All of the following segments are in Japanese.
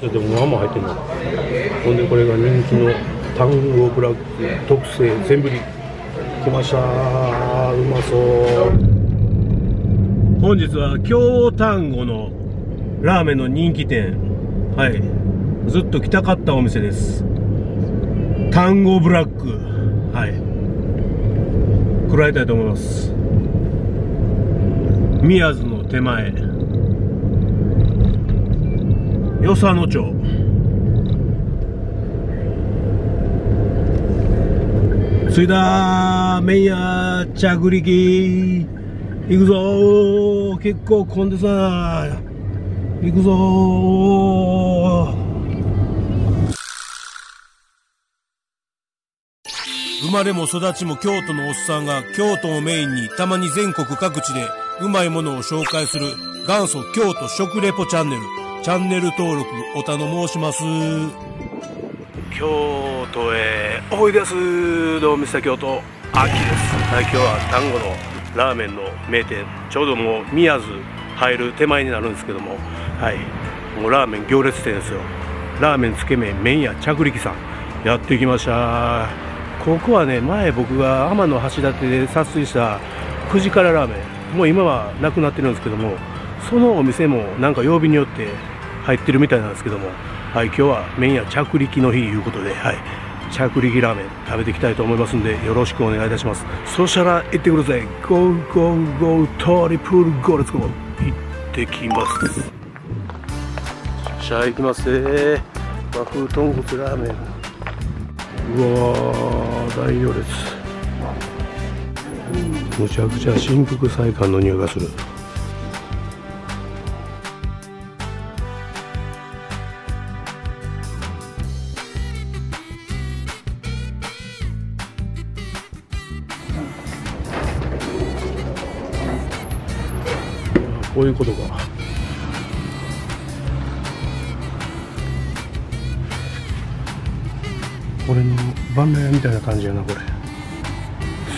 でもまあまあ入ってんのほんでこれが人気のタンゴブラック特製全振り来ましたうまそう。本日は京丹後のラーメンの人気店。はい。ずっと来たかったお店です。タンゴブラック。はい。食らいたいと思います。宮津の手前。与謝野町着いた麺屋着陸行くぞ結構混んでさ行くぞ生まれも育ちも京都のおっさんが京都をメインにたまに全国各地でうまいものを紹介する元祖京都食レポチャンネル。チャンネル登録お頼申します。京都へおいですどうもミス京都秋です、はい、今日は丹後のラーメンの名店ちょうどもう宮津入る手前になるんですけどもはい。もうラーメン行列店ですよ。ラーメンつけ麺麺屋着力さんやってきました。ここはね前僕が天橋立で撮影した藤からラーメン。もう今はなくなってるんですけどもそのお店もなんか曜日によって入ってるみたいなんですけどもはい今日は麺家チャクリキの日いうことではい着力ラーメン食べていきたいと思いますんでよろしくお願いいたします。そしたら行ってください go go go triple go let's go。行ってきます。じゃあ行きますね。和風豚骨ラーメン。うわー大行列むちゃくちゃ新福祭館の匂いがする。ういうことか。これの番屋みたいな感じやなこれ。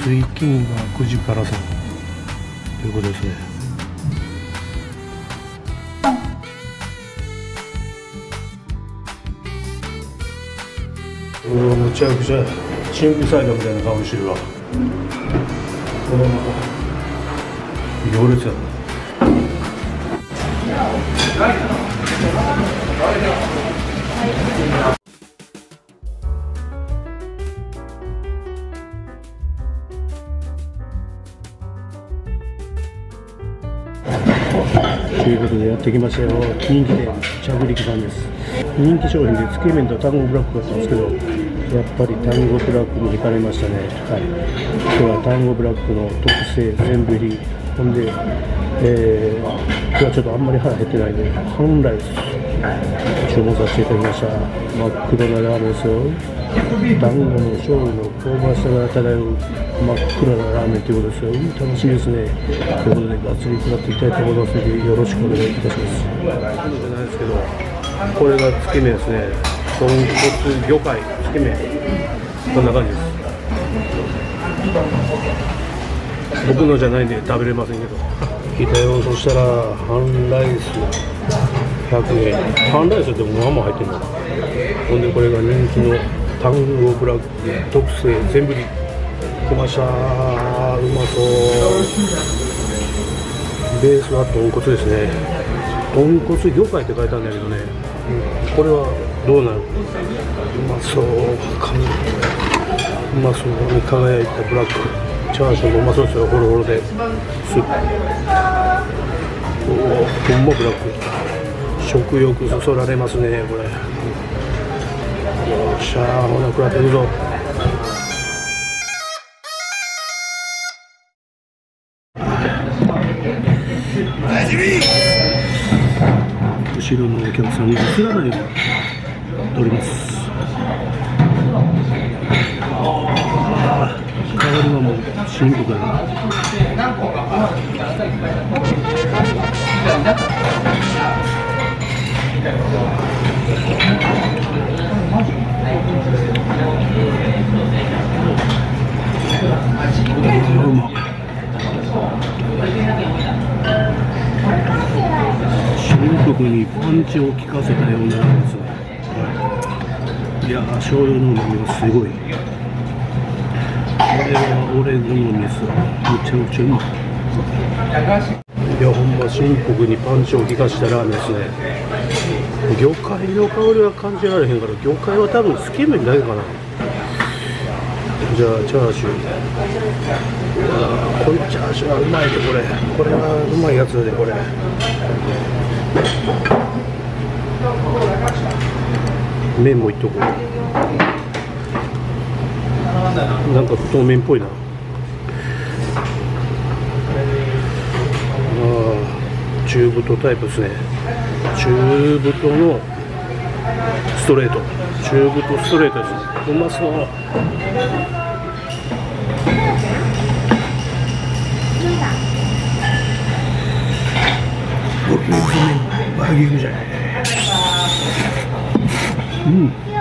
水金が9時からさということですね。うわむちゃくちゃ新規サイドみたいな顔してるわ。行列やな。ということでやってきましたよ人気店着力さんです。人気商品でつけ麺と単語ブラックだったんですけどやっぱり単語ブラックに惹かれましたね。はい。今日は単語ブラックの特製全部入り。ほんで、えー、はちょっとあんまり腹減ってないんで半ライス注文させていただきました。真っ黒なラーメンですよ。団子の醤油の香ばしさが漂う真っ黒なラーメンということですよ。楽しみですね。ということでがっつり食らっていきたいと思いますのでよろしくお願いいたします。じゃないですけどこれがつけ麺ですね。豚骨魚介つけ麺。こんな感じです。僕のじゃないんで食べれませんけど。来たよそしたら半ライス100円。半ライスってまあまあ入ってるの。ほんでこれが人気のタンゴブラック特製全振り。来ました。うまそう。ベースは豚骨ですね。豚骨魚介って書いてあるんだけどね、うん、これはどうなる？うまそう。かうまそう。に輝いたブラック。チャーシューもうまそうですよホロホロでスープおおほんまブラック食欲そそられますねこれ。よっしゃほな食らっていくぞ。後ろのお客さんが映らないように撮ります。香りはもう深刻だなうまシンプ腹にパンチを効かせたようなラーメンですね、はい、いやー醤油の旨味がすごい。これは俺好みですめちゃくちゃうまいい。やほんま新北にパンチを効かしたラーメンですね魚介の香りは感じられへんから魚介は多分つけ麺だけかなじゃあチャーシュー。あこのチャーシューはうまいでこれ。これはうまいやつでこれ。麺もいっとこう。なんか太麺っぽいな。ああ中太タイプですね。中太のストレート。中太ストレートですうまそう。和牛じゃない。うん。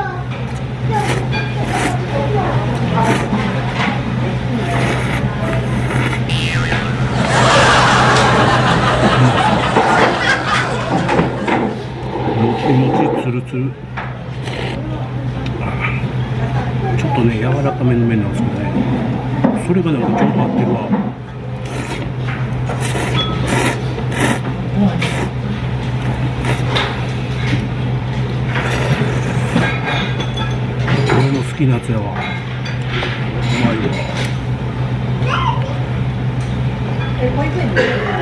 もちつるつるちょっとね柔らかめの麺なんですけどね。それがなんかちょうど合ってるわ。俺の好きなやつやわ。うまいわ。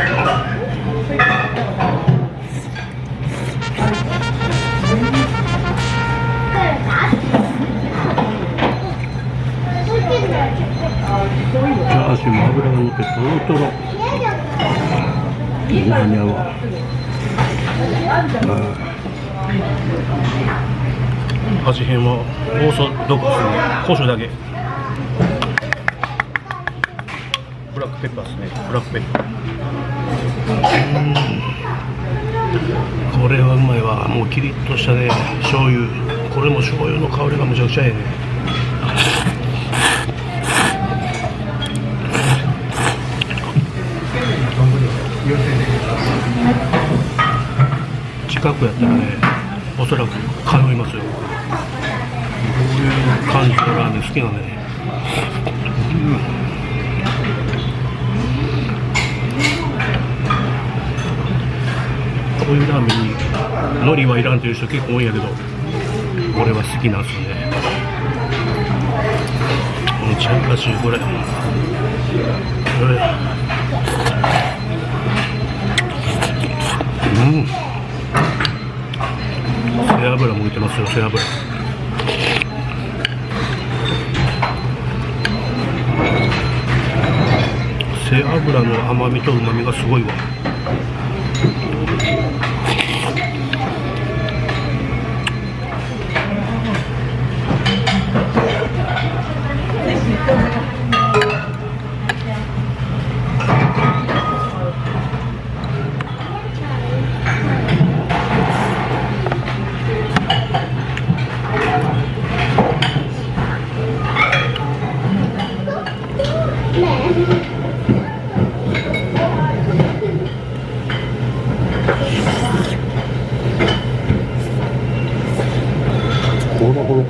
シューも脂が乗ってとろとろご飯に合うわ味変はオーソドックスの胡椒だけ。ブラックペッパーですねブラックペッパーうん。これはうまいわ。もうキリッとしたね。醤油。これも醤油の香りがむちゃくちゃええね。近くやったらねおそらく通いますよ。こういう感じのラーメン好きなんでね、うん。こういうラーメンに海苔はいらんという人結構多いんやけど俺は好きなんすよね。めちゃうしいこれ。うん。油も浮いてますよ背脂。背脂の甘みとうまみがすごいわ。ほらほら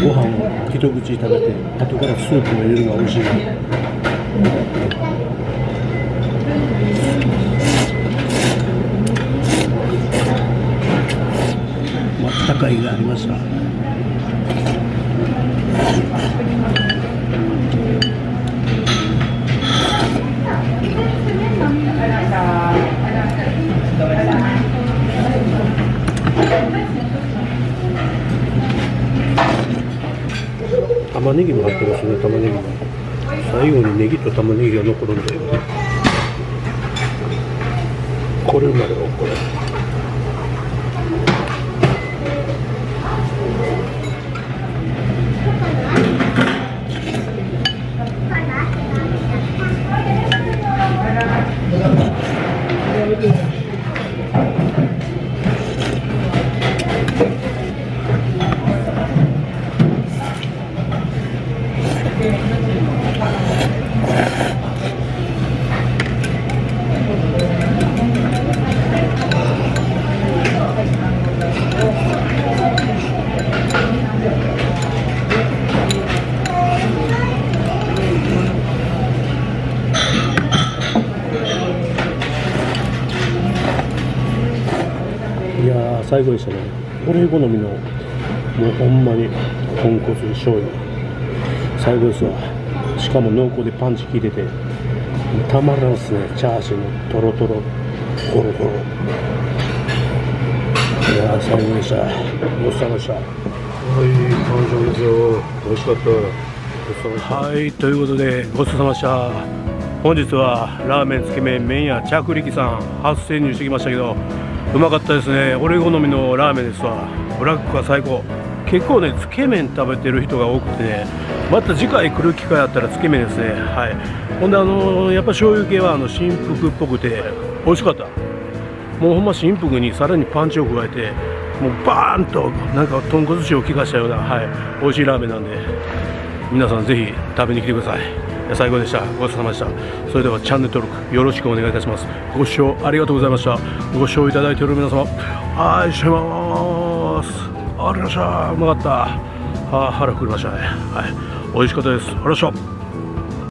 ご飯を一口食べて後からスープを入れるのが美味しいまったかいがありました玉ねぎも入ってますね玉ねぎも最後にネギと玉ねぎが残るんだよ。これうまいよこれ。最高でしたね俺好みのもうほんまに豚骨醤油。最高ですわ。しかも濃厚でパンチ効いててたまらんっすね。チャーシューのトロトロコロコロ。いやー最高でした。ごちそうさまでした。はい完食ですよ。美味しかった。ごちそうさまでした。はいということでごちそうさまでした。本日はラーメンつけ麺麺屋着力さん初潜入してきましたけどうまかったですね。俺好みのラーメンですわ。ブラックは最高。結構ねつけ麺食べてる人が多くてねまた次回来る機会あったらつけ麺ですね。はい。ほんであのやっぱ醤油系はあの新福っぽくて美味しかった。もうほんま新福にさらにパンチを加えてもうバーンとなんか豚骨塩を効かしたような、はい、美味しいラーメンなんで皆さんぜひ食べに来てください。最高でした。ごちそうさまでした。それではチャンネル登録よろしくお願いいたします。ご視聴ありがとうございました。ご視聴いただいている皆様愛してます。ありがとうございました。うまかったあ腹くりましたね。はい。美味しかったです。ありがとうございました。